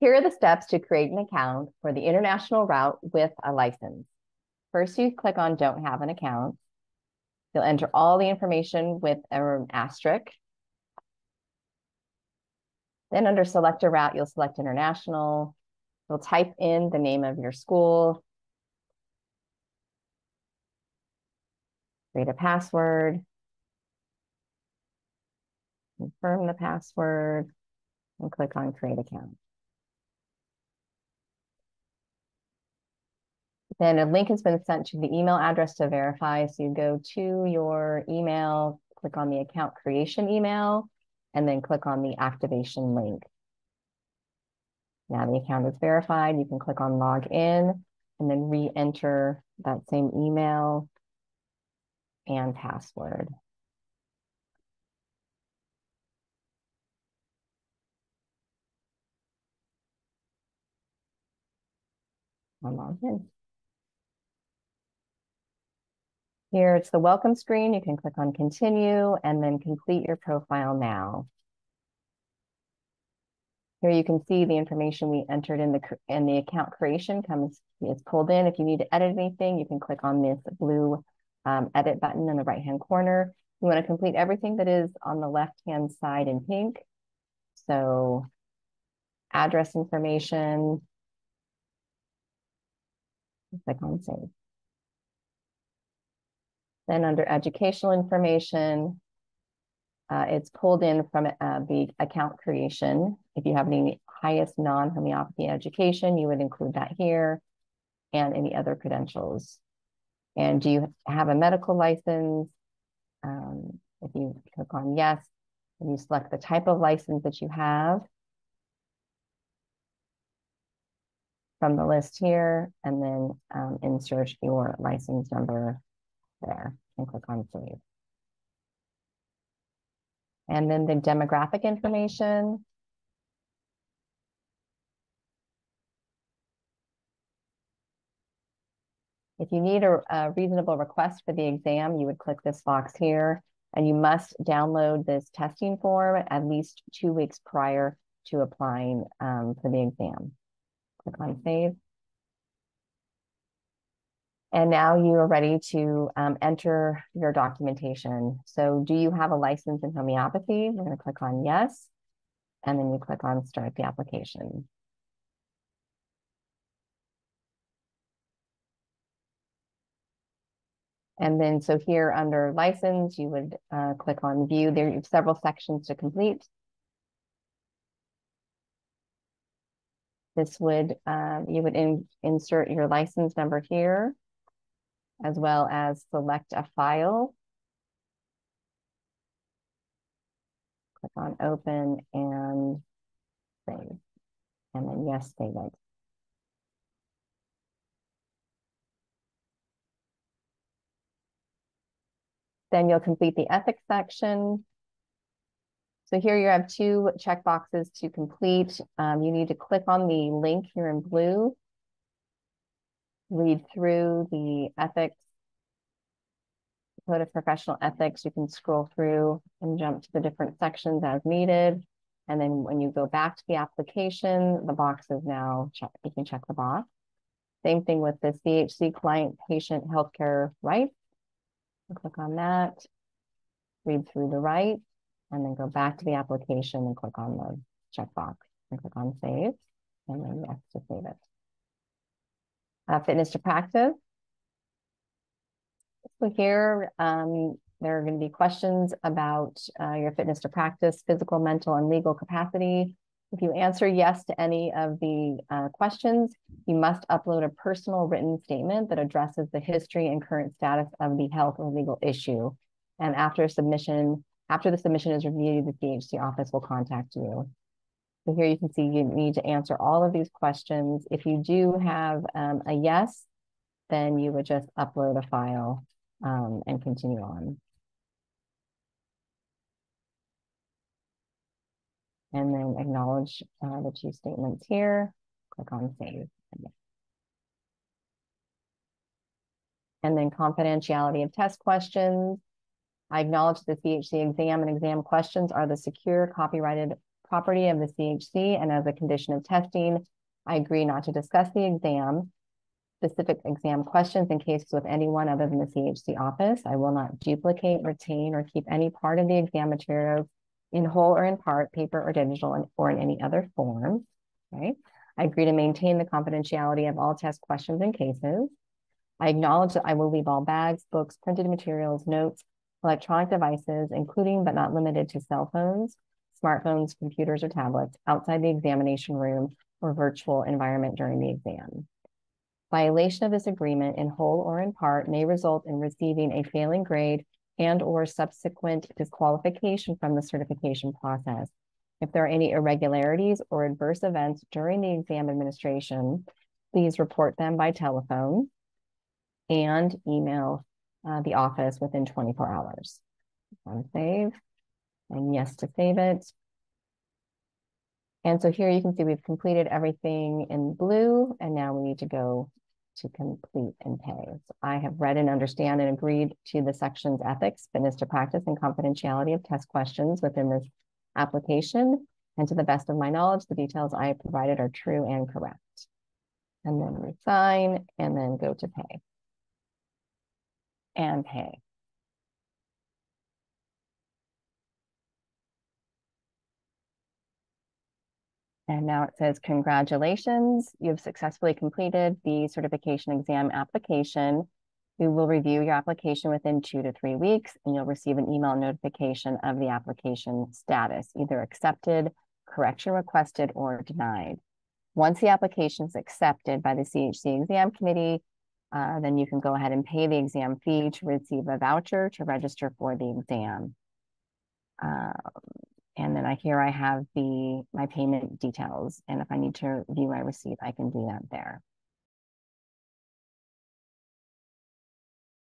Here are the steps to create an account for the international route with a license. First, you click on Don't Have an Account. You'll enter all the information with an asterisk. Then under Select a Route, you'll select International. You'll type in the name of your school. Create a password. Confirm the password and click on Create Account. Then a link has been sent to the email address to verify. So you go to your email, click on the account creation email, and then click on the activation link. Now the account is verified. You can click on log in and then re-enter that same email and password. I'll log in. Here it's the welcome screen. You can click on continue and then complete your profile now. Here you can see the information we entered in the in the account creation comes is pulled in. If you need to edit anything, you can click on this blue um, edit button in the right hand corner. You want to complete everything that is on the left hand side in pink. So address information. Click on save. Then under educational information, uh, it's pulled in from uh, the account creation. If you have any highest non-homeopathy education, you would include that here and any other credentials. And do you have a medical license? Um, if you click on yes, and you select the type of license that you have from the list here, and then um, insert your license number there and click on save. And then the demographic information. If you need a, a, reasonable request for the exam, you would click this box here, and you must download this testing form at least two weeks prior to applying um, for the exam. Click on save. And now you are ready to um, enter your documentation. So do you have a license in homeopathy? We're gonna click on yes, and then you click on start the application. And then so here under license, you would uh, click on view. There are several sections to complete. This would, um, you would in, insert your license number here as well as select a file. Click on open and save. And then yes, save it. Then you'll complete the ethics section. So here you have two checkboxes to complete. Um, you need to click on the link here in blue read through the ethics, code of professional ethics. You can scroll through and jump to the different sections as needed. And then when you go back to the application, the box is now check. You can check the box. Same thing with the CHC client patient healthcare rights. click on that, read through the rights, and then go back to the application and click on the checkbox and click on save, and then yes to save it uh, fitness to practice. So here, um, there are going to be questions about uh, your fitness to practice, physical, mental, and legal capacity. If you answer yes to any of the uh, questions, you must upload a personal written statement that addresses the history and current status of the health or legal issue. And after submission, after the submission is reviewed, the CHC office will contact you. So here you can see you need to answer all of these questions. If you do have um, a yes, then you would just upload a file um, and continue on. And then acknowledge uh, the two statements here. Click on save. And then confidentiality of test questions. I acknowledge the CHC exam and exam questions are the secure copyrighted property of the CHC and as a condition of testing, I agree not to discuss the exam, specific exam questions and cases with anyone other than the CHC office. I will not duplicate, retain, or keep any part of the exam materials in whole or in part, paper or digital, or in any other form. Okay. I agree to maintain the confidentiality of all test questions and cases. I acknowledge that I will leave all bags, books, printed materials, notes, electronic devices, including but not limited to cell phones, smartphones, computers, or tablets outside the examination room or virtual environment during the exam. Violation of this agreement in whole or in part may result in receiving a failing grade and or subsequent disqualification from the certification process. If there are any irregularities or adverse events during the exam administration, please report them by telephone and email uh, the office within 24 hours. Save and yes to save it. And so here you can see we've completed everything in blue and now we need to go to complete and pay. So I have read and understand and agreed to the sections ethics, fitness to practice and confidentiality of test questions within this application. And to the best of my knowledge, the details I have provided are true and correct. And then we sign and then go to pay and pay. And now it says, congratulations, you've successfully completed the certification exam application. We will review your application within two to three weeks, and you'll receive an email notification of the application status, either accepted, correction requested, or denied. Once the application is accepted by the CHC exam committee, uh, then you can go ahead and pay the exam fee to receive a voucher to register for the exam. Um, and then I here I have the my payment details. And if I need to view my receipt, I can do that there.